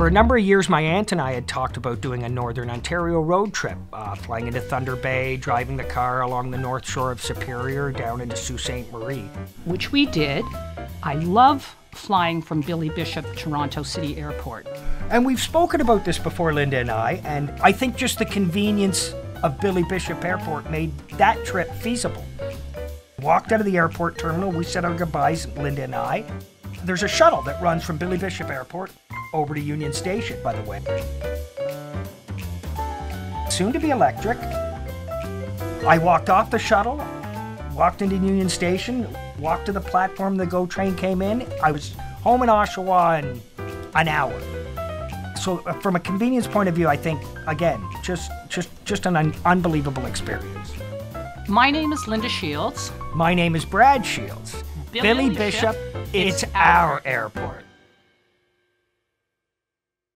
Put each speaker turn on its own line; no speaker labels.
For a number of years, my aunt and I had talked about doing a Northern Ontario road trip, uh, flying into Thunder Bay, driving the car along the north shore of Superior down into Sault Ste. Marie.
Which we did. I love flying from Billy Bishop Toronto City Airport.
And we've spoken about this before, Linda and I, and I think just the convenience of Billy Bishop Airport made that trip feasible. Walked out of the airport terminal, we said our goodbyes, Linda and I. There's a shuttle that runs from Billy Bishop Airport over to Union Station, by the way. Soon to be electric. I walked off the shuttle, walked into Union Station, walked to the platform the GO train came in. I was home in Oshawa in an hour. So uh, from a convenience point of view, I think again, just just just an un- unbelievable experience.
My name is Linda Shields.
My name is Brad Shields.
Billy
Bishop,
Bishop,
it's our airport.